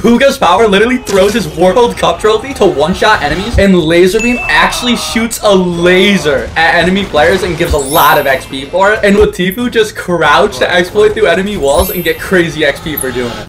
Bugha's power literally throws his World Cup trophy to one-shot enemies, and Lazarbeam actually shoots a laser at enemy players and gives a lot of XP for it. And Tfue just crouch to exploit through enemy walls and get crazy XP for doing it.